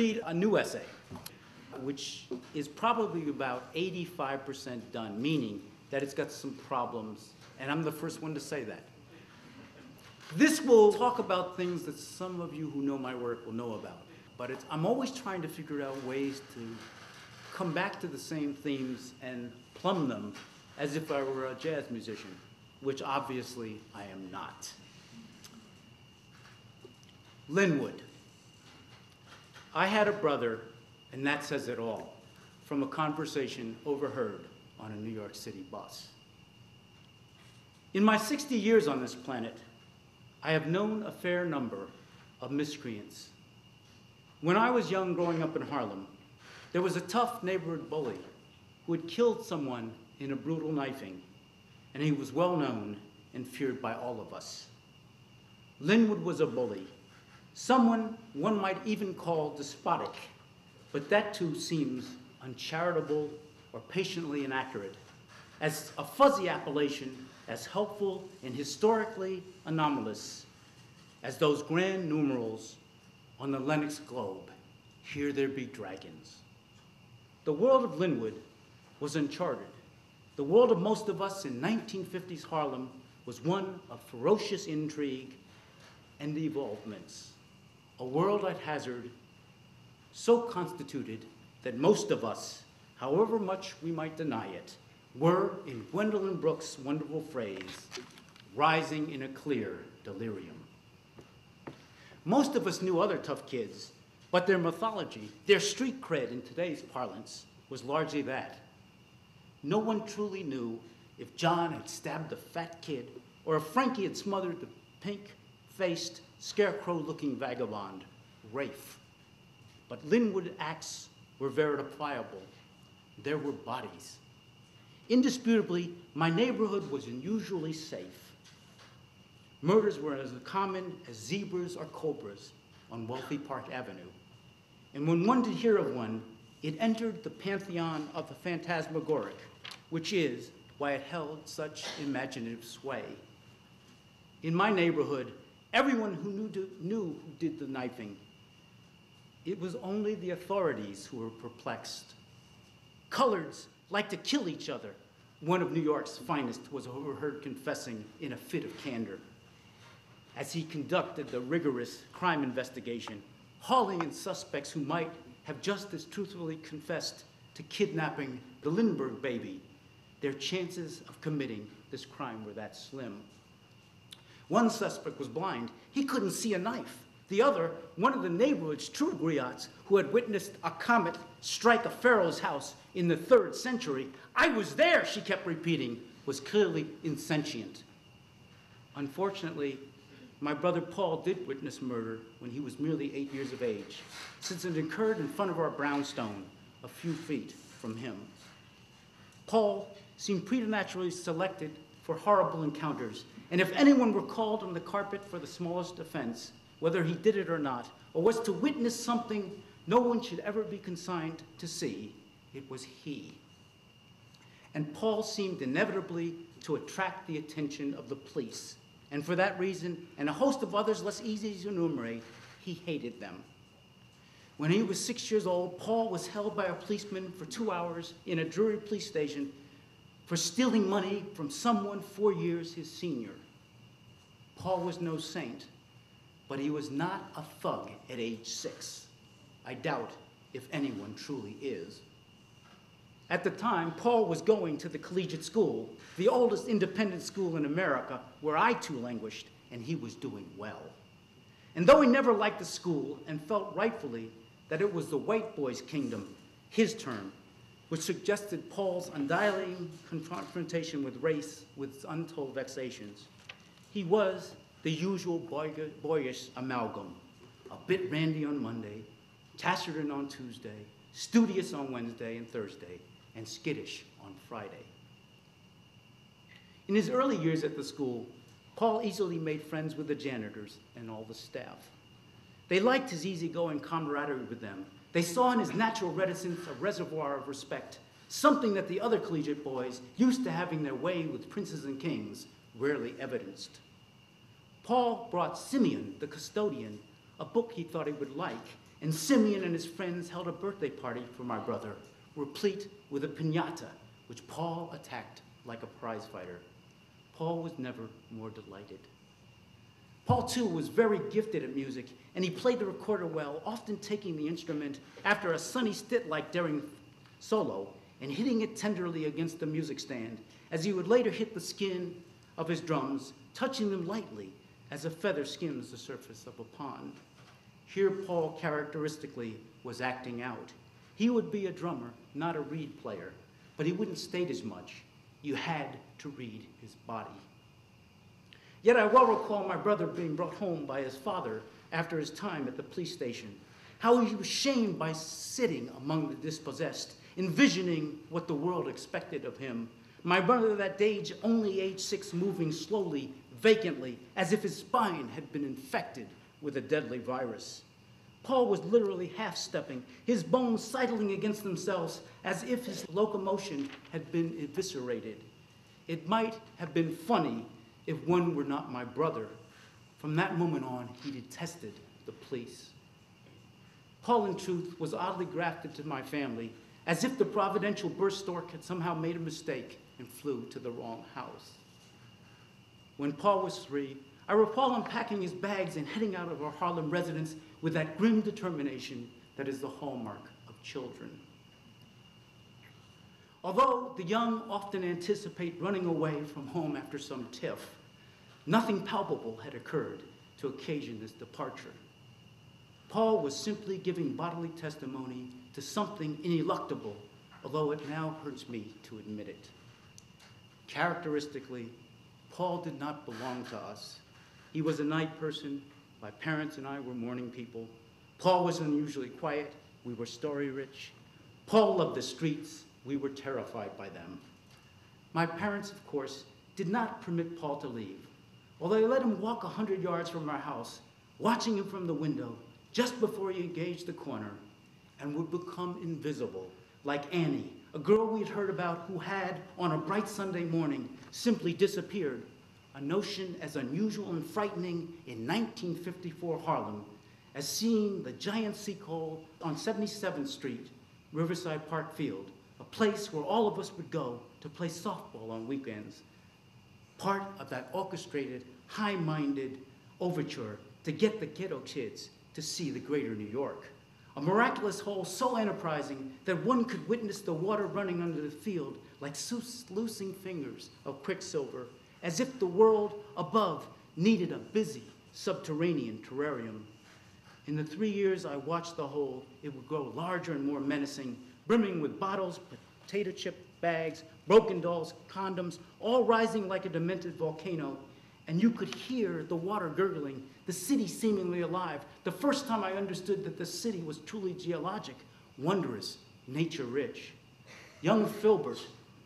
read a new essay, which is probably about 85% done, meaning that it's got some problems, and I'm the first one to say that. This will talk about things that some of you who know my work will know about, but it's, I'm always trying to figure out ways to come back to the same themes and plumb them as if I were a jazz musician, which obviously I am not. Linwood. I had a brother, and that says it all, from a conversation overheard on a New York City bus. In my 60 years on this planet, I have known a fair number of miscreants. When I was young growing up in Harlem, there was a tough neighborhood bully who had killed someone in a brutal knifing, and he was well known and feared by all of us. Linwood was a bully, someone one might even call despotic, but that too seems uncharitable or patiently inaccurate, as a fuzzy appellation as helpful and historically anomalous as those grand numerals on the Lenox globe, Here There Be Dragons. The world of Linwood was uncharted. The world of most of us in 1950s Harlem was one of ferocious intrigue and evolvements. A world at hazard so constituted that most of us, however much we might deny it, were, in Gwendolyn Brooks' wonderful phrase, rising in a clear delirium. Most of us knew other tough kids, but their mythology, their street cred in today's parlance, was largely that. No one truly knew if John had stabbed a fat kid or if Frankie had smothered the pink faced, scarecrow looking vagabond, Rafe. But Linwood acts were verifiable. There were bodies. Indisputably, my neighborhood was unusually safe. Murders were as common as zebras or cobras on Wealthy Park Avenue. And when one did hear of one, it entered the pantheon of the phantasmagoric, which is why it held such imaginative sway. In my neighborhood, everyone who knew, knew who did the knifing, it was only the authorities who were perplexed. Coloreds like to kill each other. One of New York's finest was overheard confessing in a fit of candor. As he conducted the rigorous crime investigation, hauling in suspects who might have just as truthfully confessed to kidnapping the Lindbergh baby, their chances of committing this crime were that slim. One suspect was blind. He couldn't see a knife. The other, one of the neighborhood's true griots, who had witnessed a comet strike a pharaoh's house in the third century, I was there, she kept repeating, was clearly insentient. Unfortunately, my brother Paul did witness murder when he was merely eight years of age, since it occurred in front of our brownstone, a few feet from him. Paul seemed preternaturally selected for horrible encounters, and if anyone were called on the carpet for the smallest offense, whether he did it or not, or was to witness something no one should ever be consigned to see, it was he. And Paul seemed inevitably to attract the attention of the police. And for that reason, and a host of others less easy to enumerate, he hated them. When he was six years old, Paul was held by a policeman for two hours in a Drury police station for stealing money from someone four years his senior. Paul was no saint, but he was not a thug at age six. I doubt if anyone truly is. At the time, Paul was going to the collegiate school, the oldest independent school in America, where I too languished, and he was doing well. And though he never liked the school and felt rightfully that it was the white boy's kingdom, his term, which suggested Paul's undying confrontation with race with untold vexations, he was the usual boyish amalgam. A bit randy on Monday, taciturn on Tuesday, studious on Wednesday and Thursday, and skittish on Friday. In his early years at the school, Paul easily made friends with the janitors and all the staff. They liked his easygoing camaraderie with them. They saw in his natural reticence a reservoir of respect, something that the other collegiate boys, used to having their way with princes and kings, rarely evidenced. Paul brought Simeon, the custodian, a book he thought he would like, and Simeon and his friends held a birthday party for my brother, replete with a pinata, which Paul attacked like a prize fighter. Paul was never more delighted. Paul, too, was very gifted at music, and he played the recorder well, often taking the instrument after a Sonny Stitt-like daring solo and hitting it tenderly against the music stand, as he would later hit the skin of his drums, touching them lightly as a feather skims the surface of a pond. Here, Paul characteristically was acting out. He would be a drummer, not a reed player, but he wouldn't state as much. You had to read his body. Yet I well recall my brother being brought home by his father after his time at the police station, how he was shamed by sitting among the dispossessed, envisioning what the world expected of him. My brother, that age, only age six, moving slowly, vacantly, as if his spine had been infected with a deadly virus. Paul was literally half stepping, his bones sidling against themselves as if his locomotion had been eviscerated. It might have been funny if one were not my brother. From that moment on, he detested the police. Paul, in truth, was oddly grafted to my family, as if the providential birth stork had somehow made a mistake and flew to the wrong house. When Paul was three, I recall unpacking his bags and heading out of our Harlem residence with that grim determination that is the hallmark of children. Although the young often anticipate running away from home after some tiff, nothing palpable had occurred to occasion this departure. Paul was simply giving bodily testimony to something ineluctable, although it now hurts me to admit it. Characteristically, Paul did not belong to us. He was a night person. My parents and I were morning people. Paul was unusually quiet. We were story rich. Paul loved the streets. We were terrified by them. My parents, of course, did not permit Paul to leave. Although they let him walk a hundred yards from our house, watching him from the window just before he engaged the corner and would become invisible, like Annie, a girl we'd heard about who had, on a bright Sunday morning, simply disappeared a notion as unusual and frightening in 1954 Harlem as seeing the giant sinkhole on 77th Street, Riverside Park Field, a place where all of us would go to play softball on weekends. Part of that orchestrated, high minded overture to get the ghetto kids to see the greater New York. A miraculous hole so enterprising that one could witness the water running under the field like sluicing fingers of quicksilver as if the world above needed a busy subterranean terrarium. In the three years I watched the hole, it would grow larger and more menacing, brimming with bottles, potato chip bags, broken dolls, condoms, all rising like a demented volcano. And you could hear the water gurgling, the city seemingly alive. The first time I understood that the city was truly geologic, wondrous, nature rich. Young Filbert,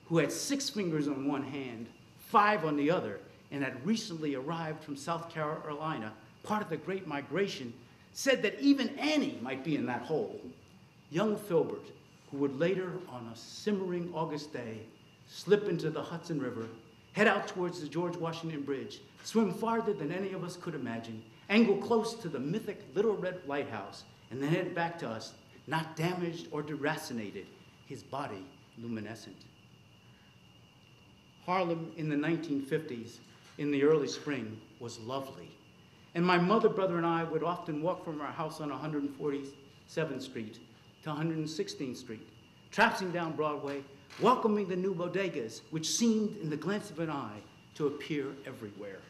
who had six fingers on one hand, five on the other, and had recently arrived from South Carolina, part of the Great Migration, said that even Annie might be in that hole. Young Filbert, who would later, on a simmering August day, slip into the Hudson River, head out towards the George Washington Bridge, swim farther than any of us could imagine, angle close to the mythic Little Red Lighthouse, and then head back to us, not damaged or deracinated, his body luminescent. Harlem in the 1950s, in the early spring, was lovely. And my mother, brother, and I would often walk from our house on 147th Street to 116th Street, traipsing down Broadway, welcoming the new bodegas, which seemed, in the glance of an eye, to appear everywhere.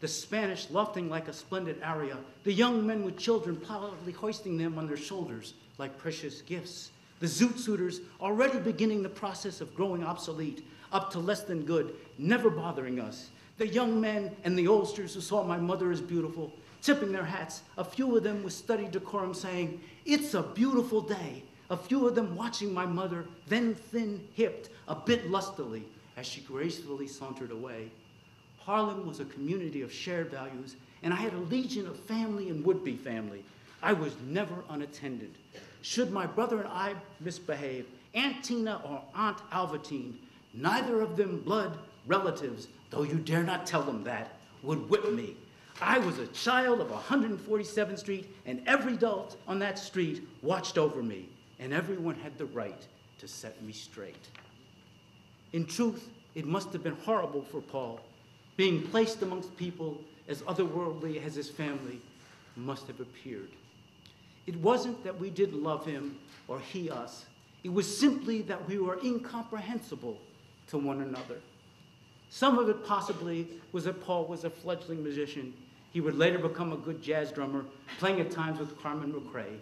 The Spanish lofting like a splendid aria, the young men with children proudly hoisting them on their shoulders like precious gifts, the zoot suiters already beginning the process of growing obsolete, up to less than good, never bothering us. The young men and the oldsters who saw my mother as beautiful, tipping their hats, a few of them with studied decorum saying, It's a beautiful day. A few of them watching my mother, then thin hipped, a bit lustily, as she gracefully sauntered away. Harlem was a community of shared values, and I had a legion of family and would be family. I was never unattended. Should my brother and I misbehave, Aunt Tina or Aunt Albertine neither of them blood relatives, though you dare not tell them that, would whip me. I was a child of 147th Street, and every adult on that street watched over me, and everyone had the right to set me straight. In truth, it must have been horrible for Paul, being placed amongst people as otherworldly as his family must have appeared. It wasn't that we didn't love him or he us, it was simply that we were incomprehensible to one another. Some of it possibly was that Paul was a fledgling musician. He would later become a good jazz drummer, playing at times with Carmen McRae.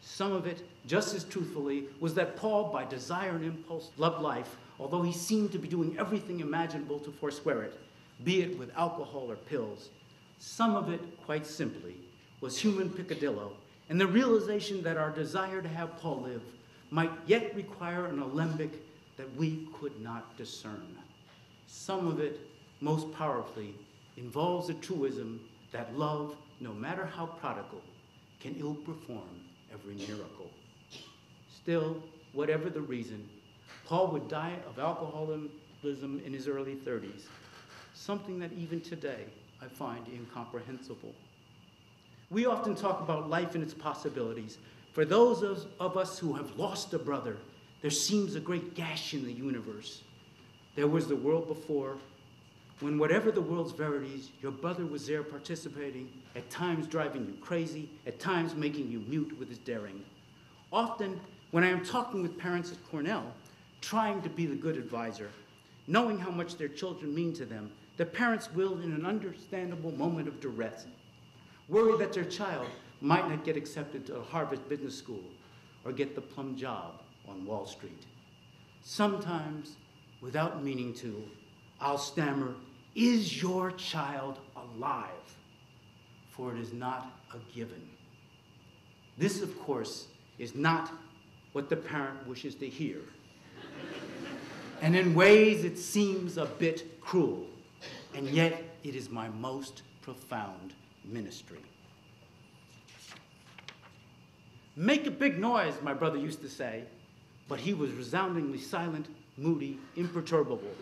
Some of it, just as truthfully, was that Paul, by desire and impulse, loved life, although he seemed to be doing everything imaginable to forswear it, be it with alcohol or pills. Some of it, quite simply, was human picadillo, and the realization that our desire to have Paul live might yet require an alembic that we could not discern. Some of it, most powerfully, involves a truism that love, no matter how prodigal, can ill perform every miracle. Still, whatever the reason, Paul would die of alcoholism in his early 30s, something that even today I find incomprehensible. We often talk about life and its possibilities. For those of, of us who have lost a brother, there seems a great gash in the universe. There was the world before, when whatever the world's verities, your brother was there participating, at times driving you crazy, at times making you mute with his daring. Often, when I am talking with parents at Cornell, trying to be the good advisor, knowing how much their children mean to them, the parents will, in an understandable moment of duress, worry that their child might not get accepted to Harvard Business School or get the plum job on Wall Street. Sometimes without meaning to, I'll stammer, Is your child alive? For it is not a given. This, of course, is not what the parent wishes to hear. and in ways it seems a bit cruel, and yet it is my most profound ministry. Make a big noise, my brother used to say, but he was resoundingly silent moody, imperturbable,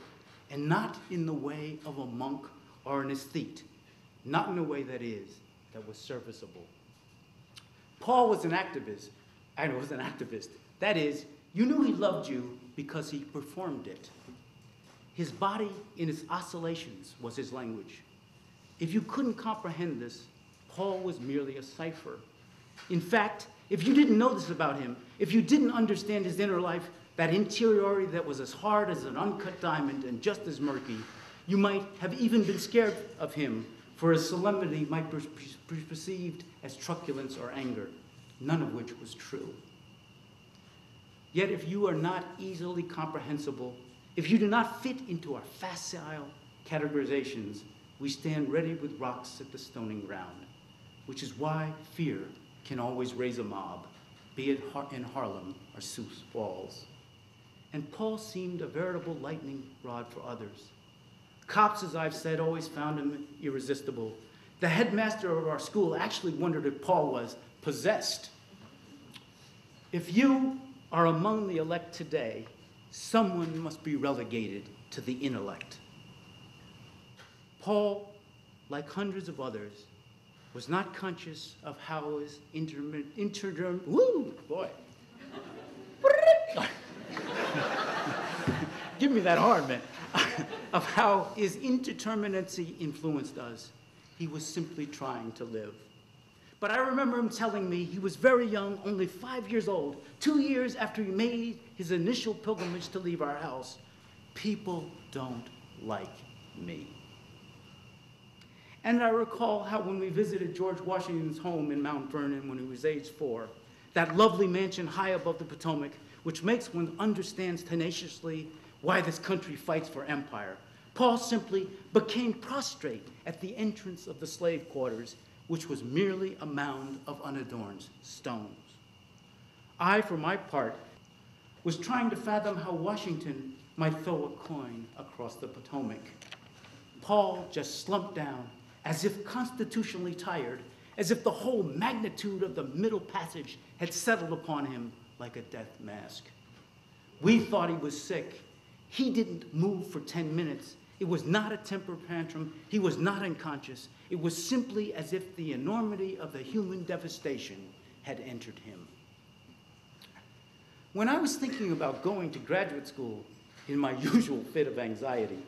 and not in the way of a monk or an aesthete, not in a way that is, that was serviceable. Paul was an activist, and was an activist. That is, you knew he loved you because he performed it. His body in its oscillations was his language. If you couldn't comprehend this, Paul was merely a cipher. In fact, if you didn't know this about him, if you didn't understand his inner life, that interiority that was as hard as an uncut diamond and just as murky, you might have even been scared of him, for his solemnity might be perceived as truculence or anger, none of which was true. Yet if you are not easily comprehensible, if you do not fit into our facile categorizations, we stand ready with rocks at the stoning ground, which is why fear can always raise a mob, be it in Harlem or Sioux Falls and Paul seemed a veritable lightning rod for others. Cops, as I've said, always found him irresistible. The headmaster of our school actually wondered if Paul was possessed. If you are among the elect today, someone must be relegated to the intellect. Paul, like hundreds of others, was not conscious of how his intermittent, interderm, woo, boy. Give me that hard, man. of how his indeterminacy influenced us. He was simply trying to live. But I remember him telling me he was very young, only five years old, two years after he made his initial pilgrimage to leave our house. People don't like me. And I recall how when we visited George Washington's home in Mount Vernon when he was age four, that lovely mansion high above the Potomac, which makes one understand tenaciously why this country fights for empire. Paul simply became prostrate at the entrance of the slave quarters, which was merely a mound of unadorned stones. I, for my part, was trying to fathom how Washington might throw a coin across the Potomac. Paul just slumped down as if constitutionally tired, as if the whole magnitude of the Middle Passage had settled upon him like a death mask. We thought he was sick, he didn't move for 10 minutes, It was not a temper tantrum. He was not unconscious. It was simply as if the enormity of the human devastation had entered him. When I was thinking about going to graduate school in my usual fit of anxiety,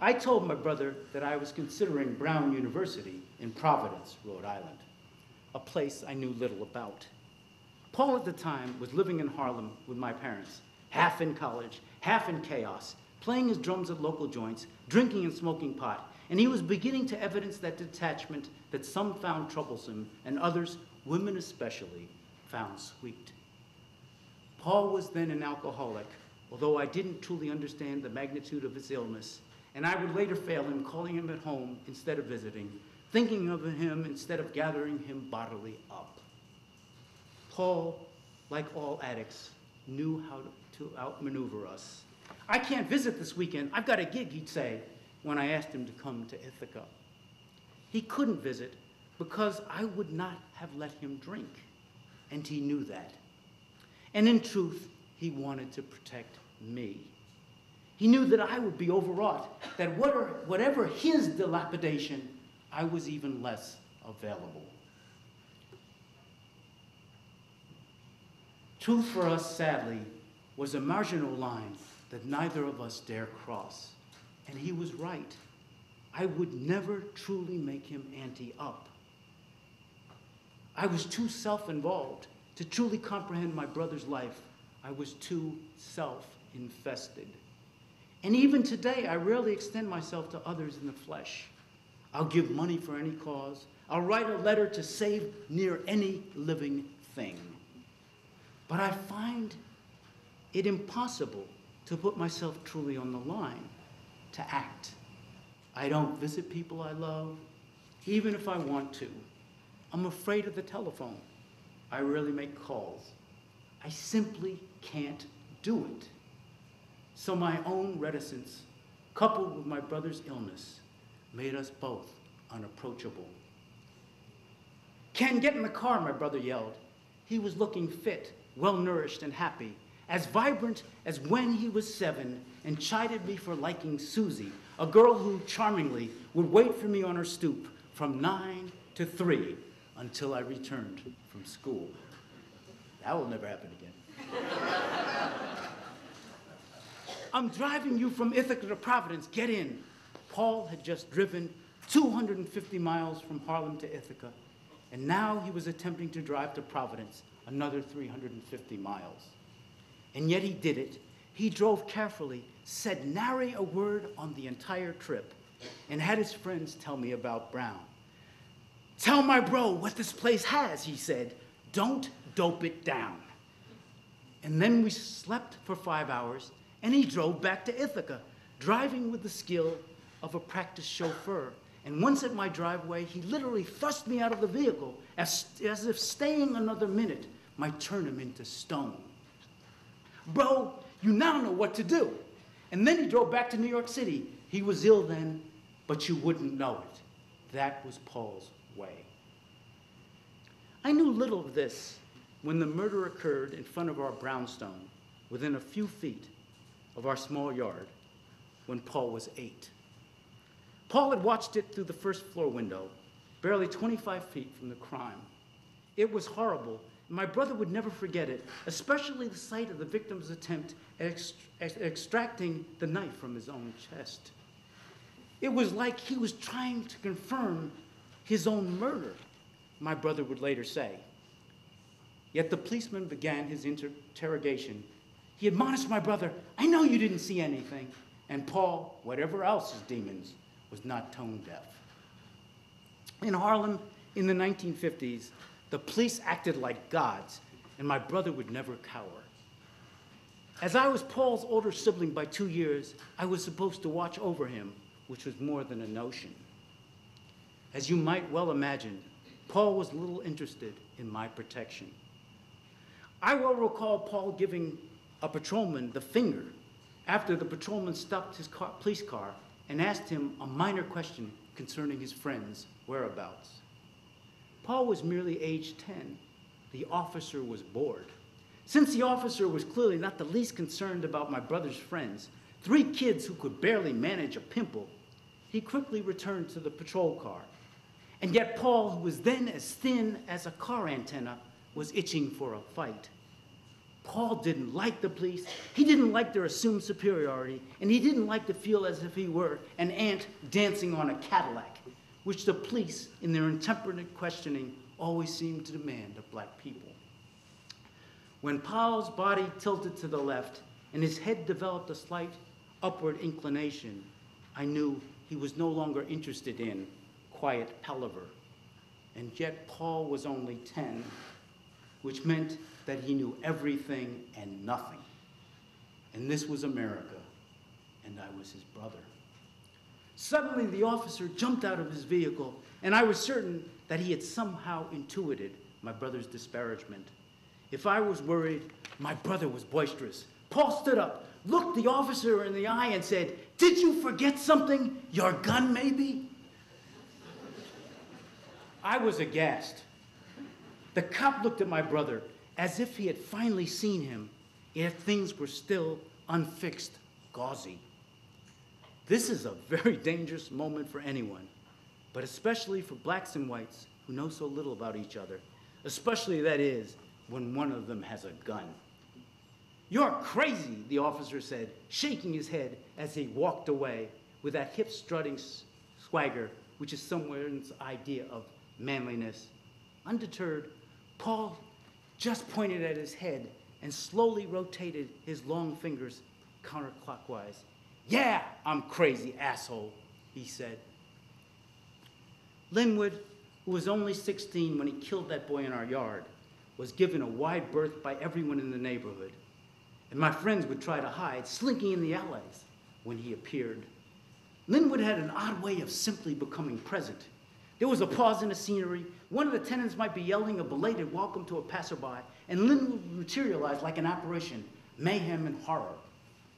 I told my brother that I was considering Brown University in Providence, Rhode Island, a place I knew little about. Paul at the time was living in Harlem with my parents, half in college, half in chaos, playing his drums at local joints, drinking and smoking pot, and he was beginning to evidence that detachment that some found troublesome and others, women especially, found sweet. Paul was then an alcoholic, although I didn't truly understand the magnitude of his illness and I would later fail him, calling him at home instead of visiting, thinking of him instead of gathering him bodily up. Paul, like all addicts, knew how to outmaneuver us. I can't visit this weekend. I've got a gig, he'd say, when I asked him to come to Ithaca. He couldn't visit because I would not have let him drink, and he knew that. And in truth, he wanted to protect me. He knew that I would be overwrought, that whatever his dilapidation, I was even less available. Truth for us, sadly, was a marginal line that neither of us dare cross. And he was right. I would never truly make him ante up. I was too self involved to truly comprehend my brother's life. I was too self infested. And even today, I rarely extend myself to others in the flesh. I'll give money for any cause. I'll write a letter to save near any living thing. But I find it impossible to put myself truly on the line, to act. I don't visit people I love, even if I want to. I'm afraid of the telephone. I rarely make calls. I simply can't do it. So my own reticence, coupled with my brother's illness, made us both unapproachable. Ken, get in the car, my brother yelled. He was looking fit, well nourished, and happy, as vibrant as when he was seven, and chided me for liking Susie, a girl who charmingly would wait for me on her stoop from nine to three until I returned from school. That will never happen again. I'm driving you from Ithaca to Providence. Get in. Paul had just driven 250 miles from Harlem to Ithaca, and now he was attempting to drive to Providence another 350 miles. And yet he did it. He drove carefully, said nary a word on the entire trip, and had his friends tell me about Brown. Tell my bro what this place has, he said. Don't dope it down. And then we slept for five hours and he drove back to Ithaca, driving with the skill of a practiced chauffeur. And once at my driveway, he literally thrust me out of the vehicle as, as if staying another minute might turn him into stone. Bro, you now know what to do. And then he drove back to New York City. He was ill then, but you wouldn't know it. That was Paul's way. I knew little of this when the murder occurred in front of our brownstone, within a few feet of our small yard when Paul was eight. Paul had watched it through the first floor window, barely 25 feet from the crime. It was horrible. My brother would never forget it, especially the sight of the victim's attempt at ext extracting the knife from his own chest. It was like he was trying to confirm his own murder, my brother would later say. Yet the policeman began his interrogation he admonished my brother, I know you didn't see anything. And Paul, whatever else his demons, was not tone deaf. In Harlem in the 1950s, the police acted like gods, and my brother would never cower. As I was Paul's older sibling by two years, I was supposed to watch over him, which was more than a notion. As you might well imagine, Paul was little interested in my protection. I well recall Paul giving a patrolman the finger after the patrolman stopped his car, police car and asked him a minor question concerning his friend's whereabouts. Paul was merely age 10. The officer was bored. Since the officer was clearly not the least concerned about my brother's friends, three kids who could barely manage a pimple, he quickly returned to the patrol car. And yet Paul, who was then as thin as a car antenna, was itching for a fight. Paul didn't like the police, he didn't like their assumed superiority, and he didn't like to feel as if he were an ant dancing on a Cadillac, which the police, in their intemperate questioning, always seemed to demand of black people. When Paul's body tilted to the left and his head developed a slight upward inclination, I knew he was no longer interested in quiet palaver. And yet Paul was only 10, which meant that he knew everything and nothing. And this was America, and I was his brother. Suddenly, the officer jumped out of his vehicle, and I was certain that he had somehow intuited my brother's disparagement. If I was worried, my brother was boisterous. Paul stood up, looked the officer in the eye, and said, Did you forget something? Your gun, maybe? I was aghast. The cop looked at my brother as if he had finally seen him, yet things were still unfixed, gauzy. This is a very dangerous moment for anyone, but especially for blacks and whites who know so little about each other, especially that is when one of them has a gun. You're crazy, the officer said, shaking his head as he walked away with that hip strutting swagger, which is someone's idea of manliness. Undeterred, Paul just pointed at his head and slowly rotated his long fingers counterclockwise. Yeah, I'm crazy, asshole, he said. Linwood, who was only 16 when he killed that boy in our yard, was given a wide berth by everyone in the neighborhood. And my friends would try to hide, slinking in the alleys when he appeared. Linwood had an odd way of simply becoming present. There was a pause in the scenery. One of the tenants might be yelling a belated welcome to a passerby, and Linwood would materialize like an apparition, mayhem and horror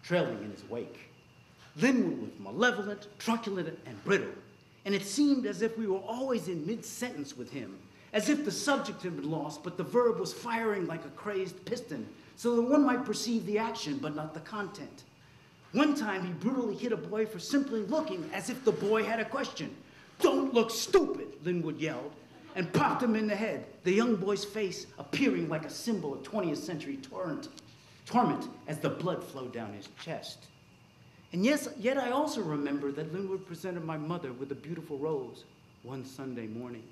trailing in his wake. Linwood was malevolent, truculent, and brittle, and it seemed as if we were always in mid sentence with him, as if the subject had been lost, but the verb was firing like a crazed piston, so that one might perceive the action but not the content. One time he brutally hit a boy for simply looking as if the boy had a question. Don't look stupid, Linwood yelled, and popped him in the head, the young boy's face appearing like a symbol of 20th century torment as the blood flowed down his chest. And yes, yet I also remember that Linwood presented my mother with a beautiful rose one Sunday morning.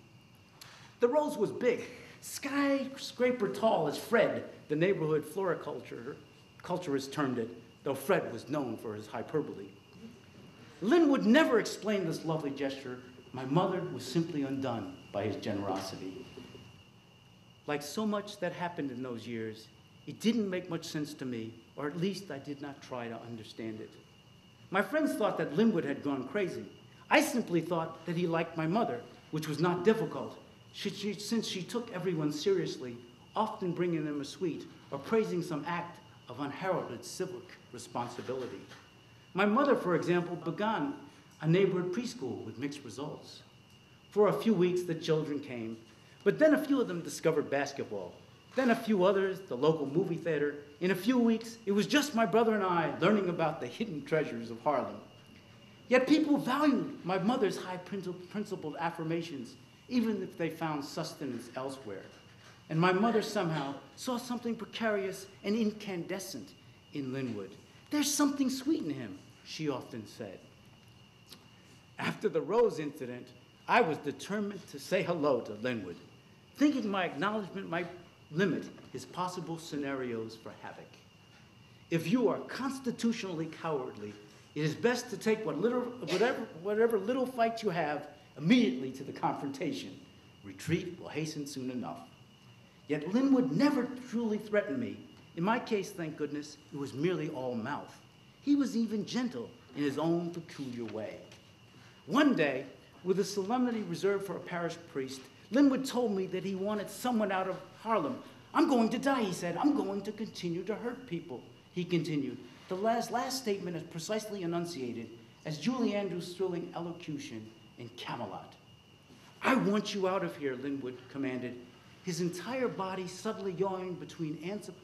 The rose was big, skyscraper tall as Fred, the neighborhood floriculture, culturist termed it, though Fred was known for his hyperbole. Linwood never explained this lovely gesture. My mother was simply undone by his generosity. Like so much that happened in those years, it didn't make much sense to me, or at least I did not try to understand it. My friends thought that Linwood had gone crazy. I simply thought that he liked my mother, which was not difficult, since she took everyone seriously, often bringing them a sweet or praising some act of unheralded civic responsibility. My mother, for example, began a neighborhood preschool with mixed results. For a few weeks, the children came, but then a few of them discovered basketball. Then a few others, the local movie theater. In a few weeks, it was just my brother and I learning about the hidden treasures of Harlem. Yet people valued my mother's high principled affirmations even if they found sustenance elsewhere. And my mother somehow saw something precarious and incandescent in Linwood. There's something sweet in him, she often said. After the Rose incident, I was determined to say hello to Linwood, thinking my acknowledgement might limit his possible scenarios for havoc. If you are constitutionally cowardly, it is best to take what little, whatever, whatever little fight you have immediately to the confrontation. Retreat will hasten soon enough. Yet Linwood never truly threatened me. In my case, thank goodness, it was merely all mouth. He was even gentle in his own peculiar way. One day, with a solemnity reserved for a parish priest, Linwood told me that he wanted someone out of Harlem. I'm going to die, he said. I'm going to continue to hurt people, he continued. The last, last statement is precisely enunciated as Julie Andrews' thrilling elocution in Camelot. I want you out of here, Linwood commanded, his entire body suddenly yawing between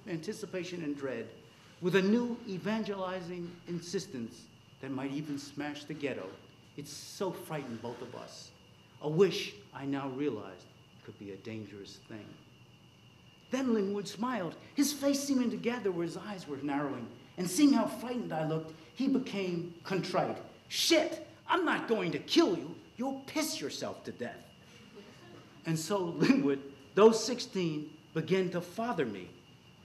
anticipation and dread. with a new evangelizing insistence that might even smash the ghetto. It so frightened both of us. A wish I now realized could be a dangerous thing. Then Linwood smiled, his face seeming to gather where his eyes were narrowing. And seeing how frightened I looked, he became contrite. Shit, I'm not going to kill you. You'll piss yourself to death. And so Linwood, though 16, began to father me,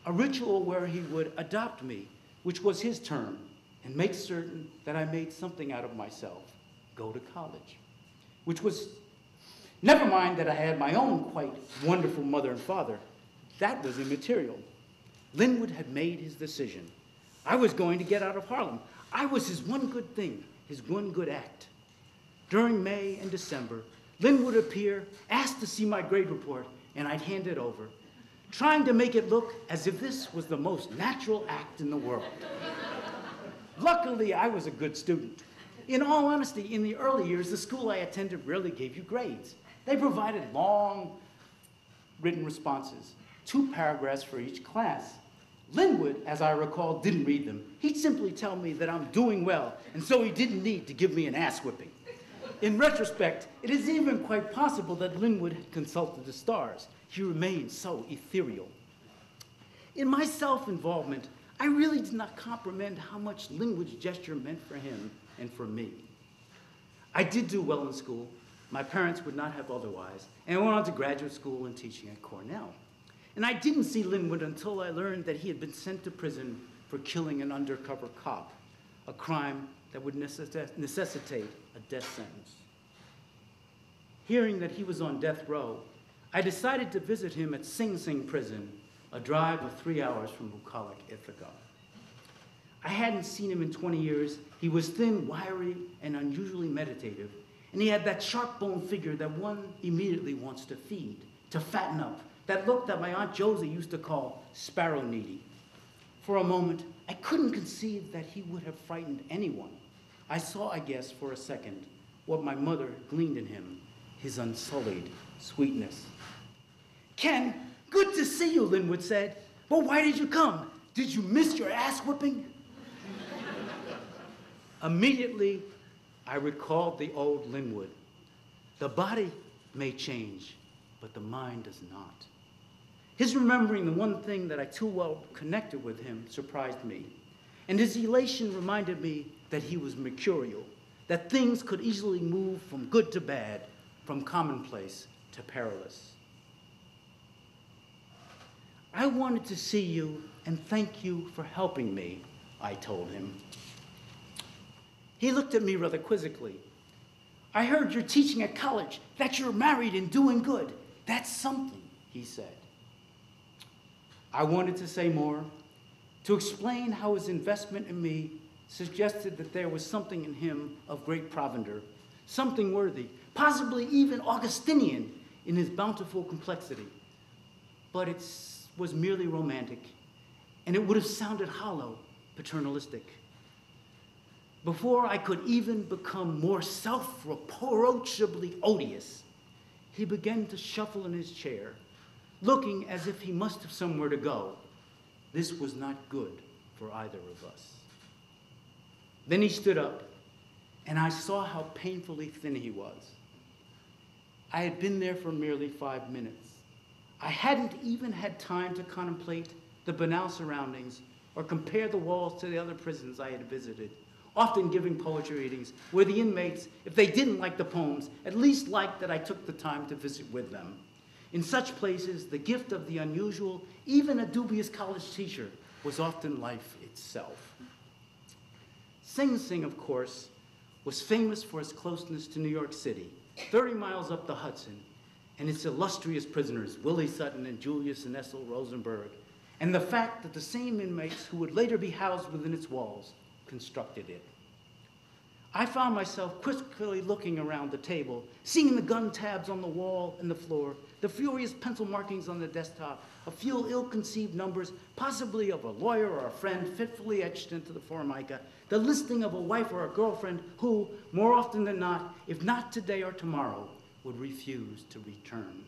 a ritual where he would adopt me, which was his term, and make certain that I made something out of myself, go to college, which was, never mind that I had my own quite wonderful mother and father, that was immaterial. Linwood had made his decision. I was going to get out of Harlem. I was his one good thing, his one good act. During May and December, Lynn would appear, ask to see my grade report, and I'd hand it over, trying to make it look as if this was the most natural act in the world. Luckily, I was a good student. In all honesty, in the early years, the school I attended rarely gave you grades. They provided long written responses, two paragraphs for each class. Linwood, as I recall, didn't read them. He'd simply tell me that I'm doing well, and so he didn't need to give me an ass whipping. In retrospect, it is even quite possible that Linwood had consulted the stars. He remained so ethereal. In my self-involvement, I really did not comprehend how much Linwood's gesture meant for him and for me. I did do well in school. My parents would not have otherwise, and I went on to graduate school and teaching at Cornell. And I didn't see Linwood until I learned that he had been sent to prison for killing an undercover cop, a crime that would necessitate a death sentence. Hearing that he was on death row, I decided to visit him at Sing Sing prison, a drive of three hours from Bucolic, Ithaca. I hadn't seen him in 20 years. He was thin, wiry, and unusually meditative. And he had that sharp boned figure that one immediately wants to feed, to fatten up, that look that my Aunt Josie used to call sparrow needy. For a moment, I couldn't conceive that he would have frightened anyone. I saw, I guess, for a second, what my mother gleaned in him, his unsullied sweetness. Ken, good to see you, Linwood said. But why did you come? Did you miss your ass whipping? Immediately, I recalled the old Linwood. The body may change, but the mind does not. His remembering the one thing that I too well connected with him surprised me. And his elation reminded me that he was mercurial, that things could easily move from good to bad, from commonplace to perilous. I wanted to see you and thank you for helping me, I told him. He looked at me rather quizzically. I heard you're teaching at college, that you're married and doing good. That's something, he said. I wanted to say more, to explain how his investment in me suggested that there was something in him of great provender, something worthy, possibly even Augustinian in his bountiful complexity. But it was merely romantic, and it would have sounded hollow, paternalistic. Before I could even become more self-reproachably odious, he began to shuffle in his chair, looking as if he must have somewhere to go. This was not good for either of us. Then he stood up, and I saw how painfully thin he was. I had been there for merely five minutes. I hadn't even had time to contemplate the banal surroundings or compare the walls to the other prisons I had visited, often giving poetry readings where the inmates, if they didn't like the poems, at least liked that I took the time to visit with them. In such places, the gift of the unusual, even a dubious college teacher, was often life itself. Sing Sing, of course, was famous for its closeness to New York City, 30 miles up the Hudson, and its illustrious prisoners, Willie Sutton and Julius and Ethel Rosenberg, and the fact that the same inmates who would later be housed within its walls constructed it. I found myself quickly looking around the table, seeing the gun tabs on the wall and the floor, the furious pencil markings on the desktop, a few ill-conceived numbers, possibly of a lawyer or a friend fitfully etched into the formica, the listing of a wife or a girlfriend who, more often than not, if not today or tomorrow, would refuse to return.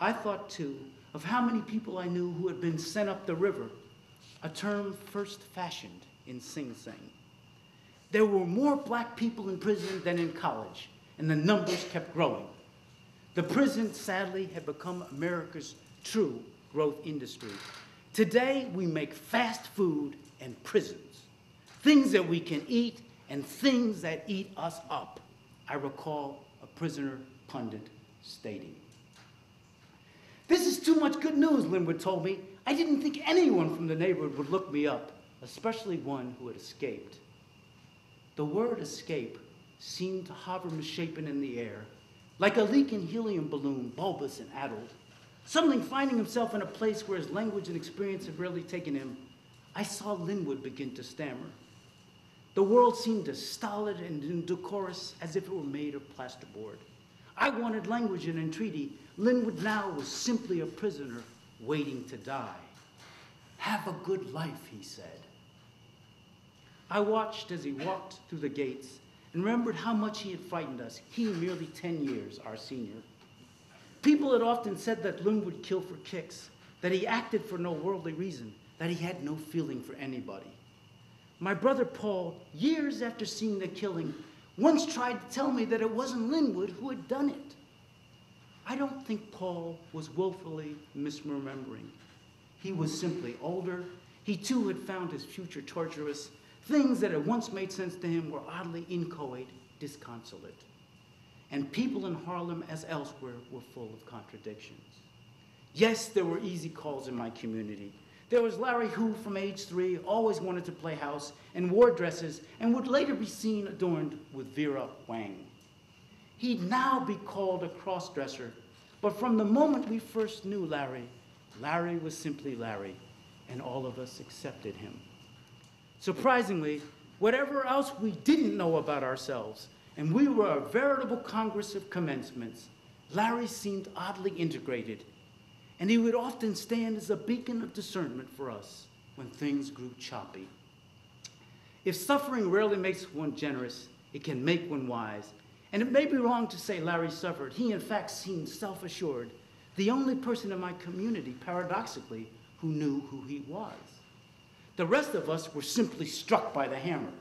I thought, too, of how many people I knew who had been sent up the river, a term first fashioned in Sing Sing. There were more black people in prison than in college, and the numbers kept growing. The prison, sadly, had become America's true growth industry. Today, we make fast food and prisons, things that we can eat and things that eat us up. I recall a prisoner pundit stating. This is too much good news, Linwood told me. I didn't think anyone from the neighborhood would look me up, especially one who had escaped. The word escape seemed to hover misshapen in the air, like a leaking helium balloon, bulbous and addled. Suddenly finding himself in a place where his language and experience had rarely taken him, I saw Linwood begin to stammer. The world seemed as stolid and indecorous as if it were made of plasterboard. I wanted language and entreaty. Linwood now was simply a prisoner waiting to die. Have a good life, he said. I watched as he walked through the gates and remembered how much he had frightened us, he merely 10 years our senior. People had often said that Lynn would kill for kicks, that he acted for no worldly reason, that he had no feeling for anybody. My brother Paul, years after seeing the killing, once tried to tell me that it wasn't Linwood who had done it. I don't think Paul was willfully misremembering. He was simply older. He too had found his future torturous. Things that had once made sense to him were oddly inchoate, disconsolate. And people in Harlem, as elsewhere, were full of contradictions. Yes, there were easy calls in my community. There was Larry who, from age three, always wanted to play house and wore dresses and would later be seen adorned with Vera Wang. He'd now be called a cross-dresser, but from the moment we first knew Larry, Larry was simply Larry, and all of us accepted him. Surprisingly, whatever else we didn't know about ourselves, and we were a veritable congress of commencements, Larry seemed oddly integrated and he would often stand as a beacon of discernment for us when things grew choppy. If suffering rarely makes one generous, it can make one wise. And it may be wrong to say Larry suffered. He, in fact, seemed self assured, the only person in my community, paradoxically, who knew who he was. The rest of us were simply struck by the hammer.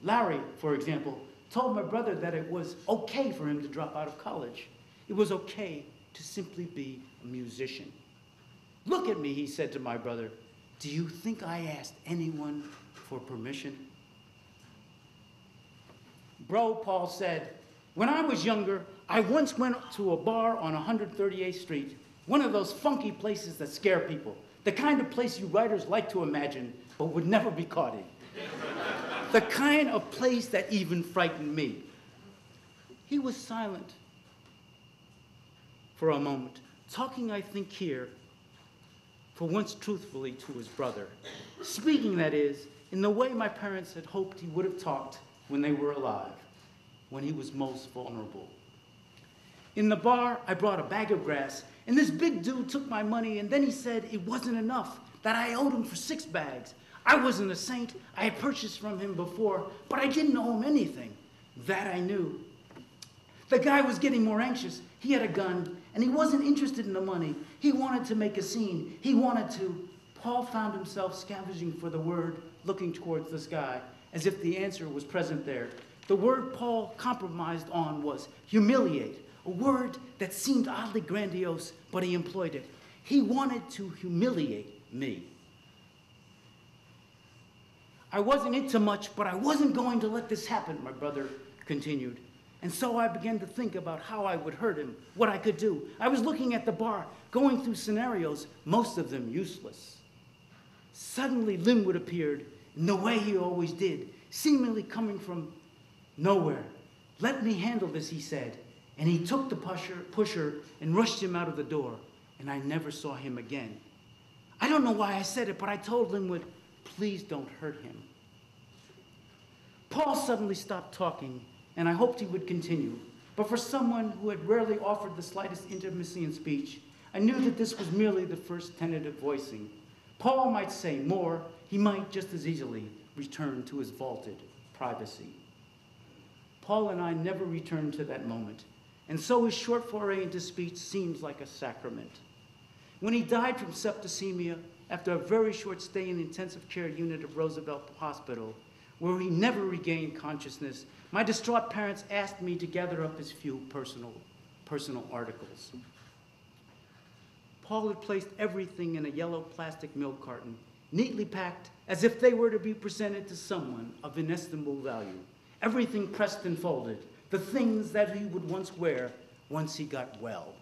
Larry, for example, told my brother that it was okay for him to drop out of college. It was okay to simply be a musician. Look at me, he said to my brother. Do you think I asked anyone for permission? Bro, Paul said, when I was younger, I once went to a bar on 138th Street, one of those funky places that scare people, the kind of place you writers like to imagine but would never be caught in. the kind of place that even frightened me. He was silent for a moment, talking, I think, here, for once truthfully to his brother. Speaking, that is, in the way my parents had hoped he would have talked when they were alive, when he was most vulnerable. In the bar, I brought a bag of grass, and this big dude took my money, and then he said it wasn't enough, that I owed him for six bags. I wasn't a saint. I had purchased from him before, but I didn't owe him anything. That I knew. The guy was getting more anxious. He had a gun, and he wasn't interested in the money. He wanted to make a scene. He wanted to. Paul found himself scavenging for the word, looking towards the sky, as if the answer was present there. The word Paul compromised on was humiliate, a word that seemed oddly grandiose, but he employed it. He wanted to humiliate me. I wasn't into much, but I wasn't going to let this happen, my brother continued. And so I began to think about how I would hurt him, what I could do. I was looking at the bar, going through scenarios, most of them useless. Suddenly, Linwood appeared in the way he always did, seemingly coming from nowhere. Let me handle this, he said. And he took the pusher, pusher and rushed him out of the door, and I never saw him again. I don't know why I said it, but I told Linwood, please don't hurt him. Paul suddenly stopped talking and I hoped he would continue. But for someone who had rarely offered the slightest intimacy in speech, I knew that this was merely the first tentative voicing. Paul might say more, he might just as easily return to his vaulted privacy. Paul and I never returned to that moment, and so his short foray into speech seems like a sacrament. When he died from septicemia, after a very short stay in the intensive care unit of Roosevelt Hospital, where he never regained consciousness, my distraught parents asked me to gather up his few personal, personal articles. Paul had placed everything in a yellow plastic milk carton, neatly packed as if they were to be presented to someone of inestimable value. Everything pressed and folded, the things that he would once wear once he got well.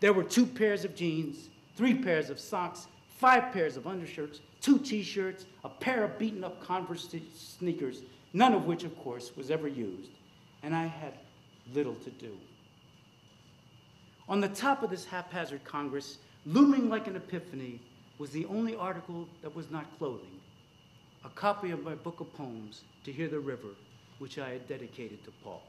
There were two pairs of jeans, three pairs of socks, five pairs of undershirts, two t shirts, a pair of beaten up Converse sneakers, none of which, of course, was ever used, and I had little to do. On the top of this haphazard Congress, looming like an epiphany, was the only article that was not clothing a copy of my book of poems, To Hear the River, which I had dedicated to Paul.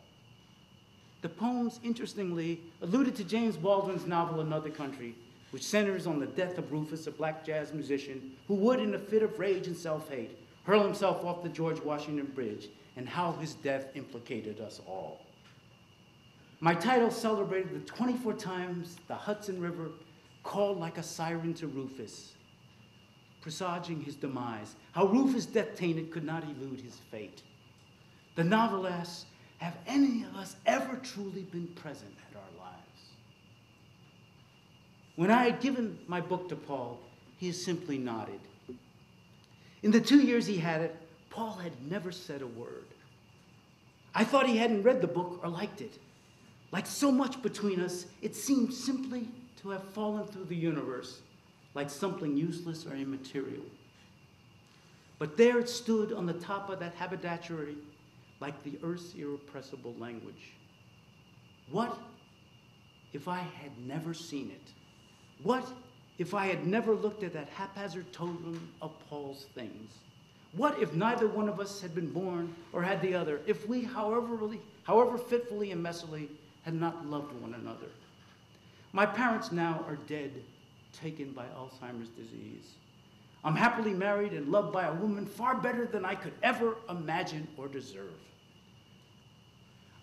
The poems, interestingly, alluded to James Baldwin's novel Another Country, which centers on the death of Rufus, a black jazz musician who would, in a fit of rage and self hate, hurl himself off the George Washington Bridge, and how his death implicated us all. My title celebrated the 24 times the Hudson River called like a siren to Rufus, presaging his demise, how Rufus, death tainted, could not elude his fate. The novel asks Have any of us ever truly been present at our lives? When I had given my book to Paul, he simply nodded. In the two years he had it, Paul had never said a word. I thought he hadn't read the book or liked it. Like so much between us, it seemed simply to have fallen through the universe, like something useless or immaterial. But there it stood on the top of that haberdashery, like the earth's irrepressible language. What if I had never seen it? What if I had never looked at that haphazard totem of Paul's things? What if neither one of us had been born or had the other? If we, however, really, however fitfully and messily, had not loved one another. My parents now are dead, taken by Alzheimer's disease. I'm happily married and loved by a woman far better than I could ever imagine or deserve.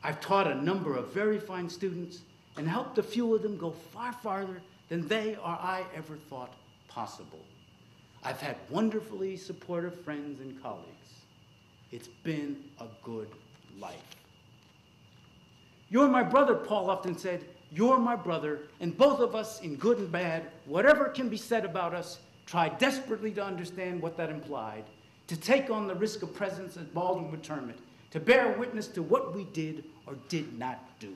I've taught a number of very fine students and helped a few of them go far farther than they or I ever thought possible. I've had wonderfully supportive friends and colleagues. It's been a good life. You're my brother, Paul often said. You're my brother, and both of us, in good and bad, whatever can be said about us, tried desperately to understand what that implied, to take on the risk of presence as Baldwin would term it, to bear witness to what we did or did not do.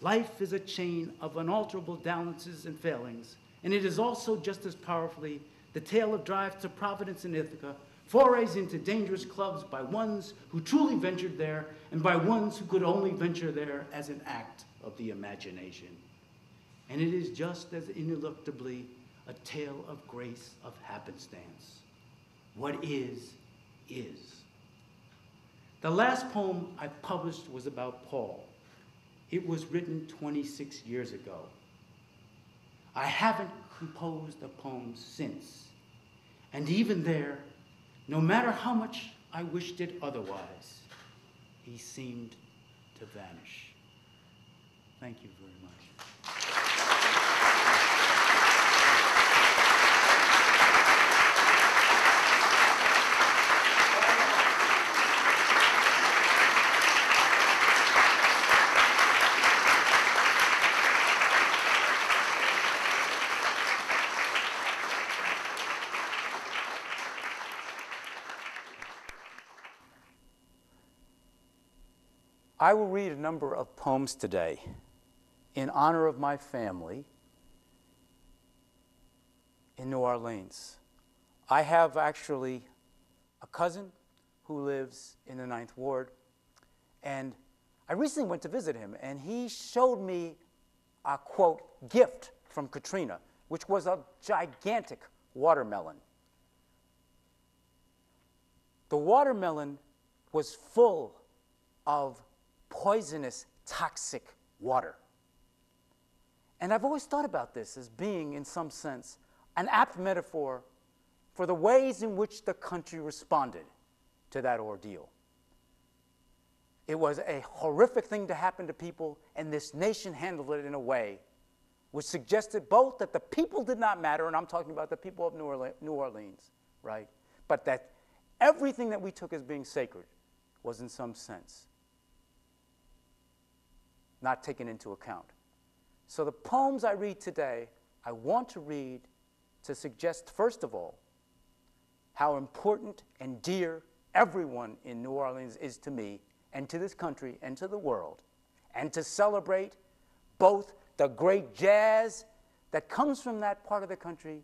Life is a chain of unalterable balances and failings, and it is also just as powerfully the tale of drives to Providence and Ithaca forays into dangerous clubs by ones who truly ventured there and by ones who could only venture there as an act of the imagination. And it is just as ineluctably a tale of grace of happenstance. What is, is. The last poem I published was about Paul. It was written 26 years ago. I haven't composed a poem since. And even there, no matter how much I wished it otherwise, he seemed to vanish. Thank you very much. I will read a number of poems today in honor of my family in New Orleans. I have actually a cousin who lives in the Ninth Ward, and I recently went to visit him, and he showed me a quote gift from Katrina, which was a gigantic watermelon. The watermelon was full of poisonous, toxic water. And I've always thought about this as being, in some sense, an apt metaphor for the ways in which the country responded to that ordeal. It was a horrific thing to happen to people, and this nation handled it in a way which suggested both that the people did not matter, and I'm talking about the people of New Orleans, right? But that everything that we took as being sacred was, in some sense, not taken into account. So the poems I read today, I want to read to suggest, first of all, how important and dear everyone in New Orleans is to me and to this country and to the world, and to celebrate both the great jazz that comes from that part of the country,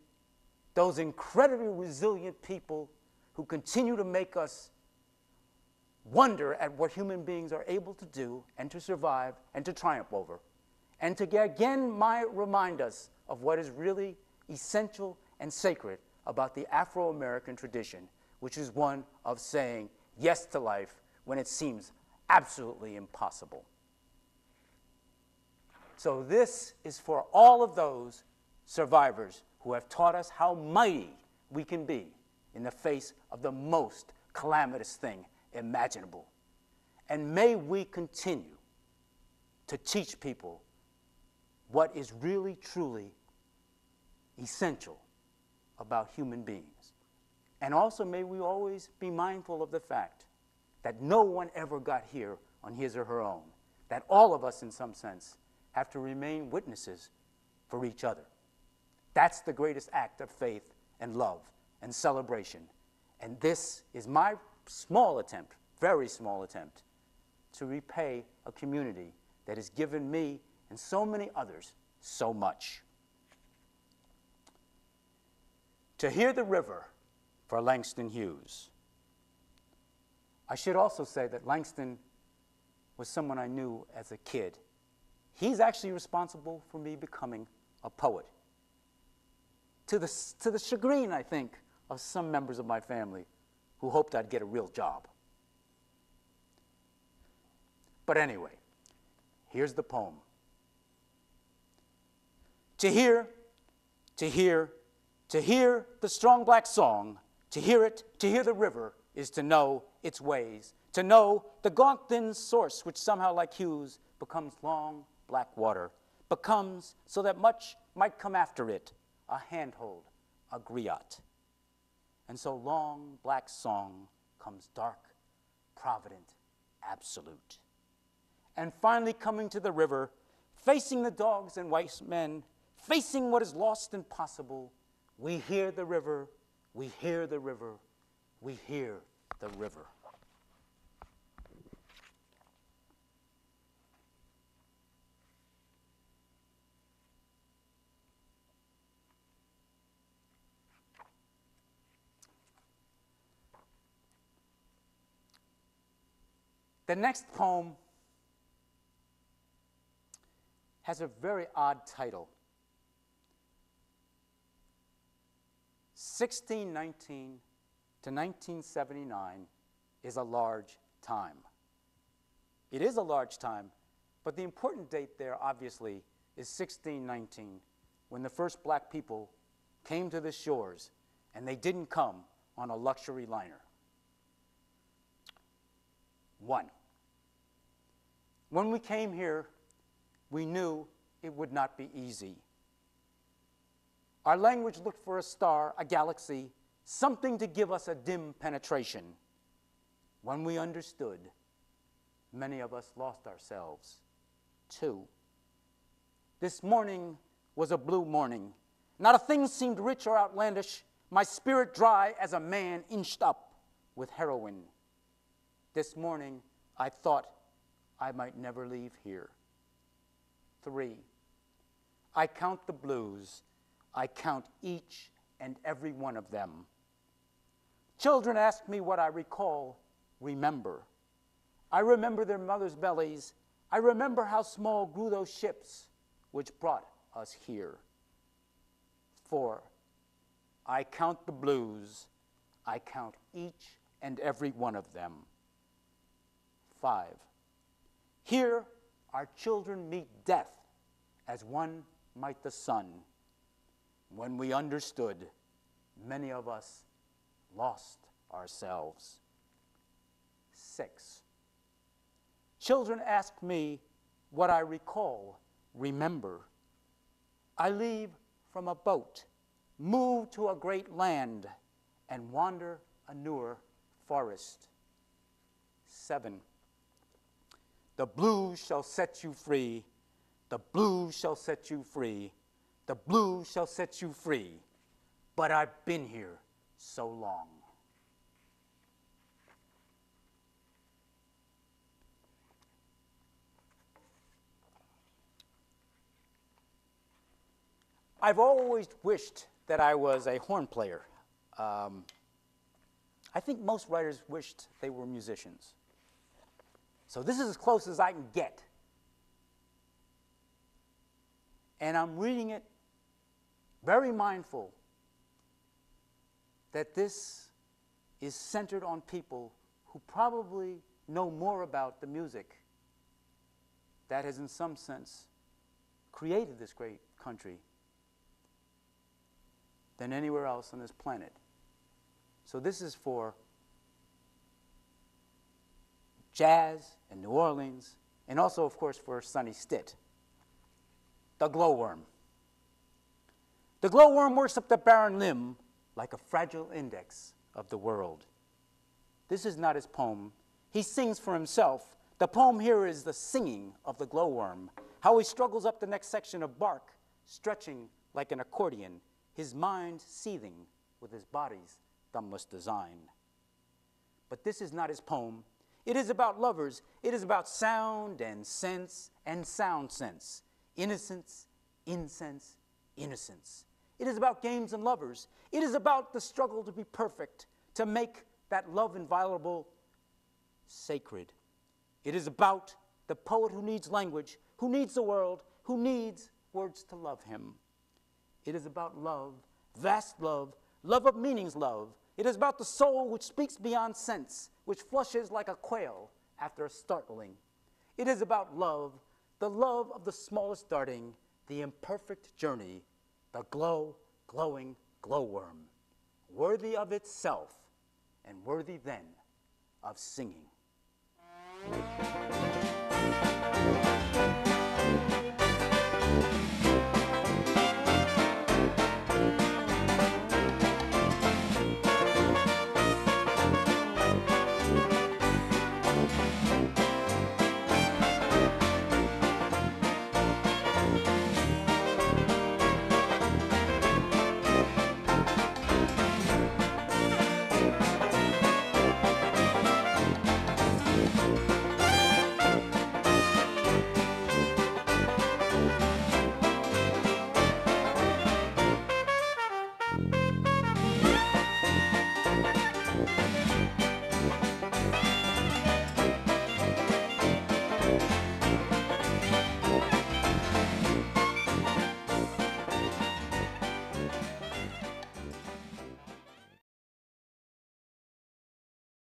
those incredibly resilient people who continue to make us wonder at what human beings are able to do and to survive and to triumph over, and to again my, remind us of what is really essential and sacred about the Afro American tradition, which is one of saying yes to life when it seems absolutely impossible. So, this is for all of those survivors who have taught us how mighty we can be in the face of the most calamitous thing imaginable. And may we continue to teach people what is really, truly essential about human beings. And also, may we always be mindful of the fact that no one ever got here on his or her own, that all of us, in some sense, have to remain witnesses for each other. That's the greatest act of faith and love and celebration. And this is my small attempt, very small attempt, to repay a community that has given me and so many others so much. To hear the river for Langston Hughes. I should also say that Langston was someone I knew as a kid. He's actually responsible for me becoming a poet. To the, to the chagrin, I think, of some members of my family who hoped I'd get a real job. But anyway, here's the poem. To hear, to hear, to hear the strong black song, to hear it, to hear the river, is to know its ways, to know the gaunt thin source which somehow, like Hughes, becomes long black water, becomes, so that much might come after it, a handhold, a griot. And so long black song comes dark, provident, absolute. And finally coming to the river, facing the dogs and white men, facing what is lost and possible, we hear the river, we hear the river, we hear the river. The next poem has a very odd title 1619 to 1979 is a large time. It is a large time, but the important date there, obviously, is 1619, when the first black people came to the shores, and they didn't come on a luxury liner. One. When we came here, we knew it would not be easy. Our language looked for a star, a galaxy, something to give us a dim penetration. When we understood, many of us lost ourselves. Two. This morning was a blue morning. Not a thing seemed rich or outlandish, my spirit dry as a man inched up with heroin. This morning I thought I might never leave here. Three. I count the blues I count each and every one of them. Children ask me what I recall, remember. I remember their mothers' bellies. I remember how small grew those ships which brought us here. Four, I count the blues. I count each and every one of them. Five, here our children meet death as one might the sun. When we understood, many of us lost ourselves. Six. Children ask me what I recall, remember. I leave from a boat, move to a great land, and wander a newer forest. Seven. The blues shall set you free. The blues shall set you free. The blues shall set you free. But I've been here so long. I've always wished that I was a horn player. Um, I think most writers wished they were musicians. So this is as close as I can get. And I'm reading it very mindful that this is centered on people who probably know more about the music that has, in some sense, created this great country than anywhere else on this planet. So this is for jazz and New Orleans, and also, of course, for Sonny Stitt. The glowworm. The glowworm works up the barren limb like a fragile index of the world. This is not his poem. He sings for himself. The poem here is the singing of the glowworm, how he struggles up the next section of bark, stretching like an accordion, his mind seething with his body's thumbless design. But this is not his poem. It is about lovers. It is about sound and sense and sound sense, innocence, incense, innocence. It is about games and lovers. It is about the struggle to be perfect, to make that love inviolable sacred. It is about the poet who needs language, who needs the world, who needs words to love him. It is about love, vast love, love of meanings love. It is about the soul which speaks beyond sense, which flushes like a quail after a startling. It is about love, the love of the smallest darting, the imperfect journey, the glow, glowing glowworm, worthy of itself and worthy then of singing.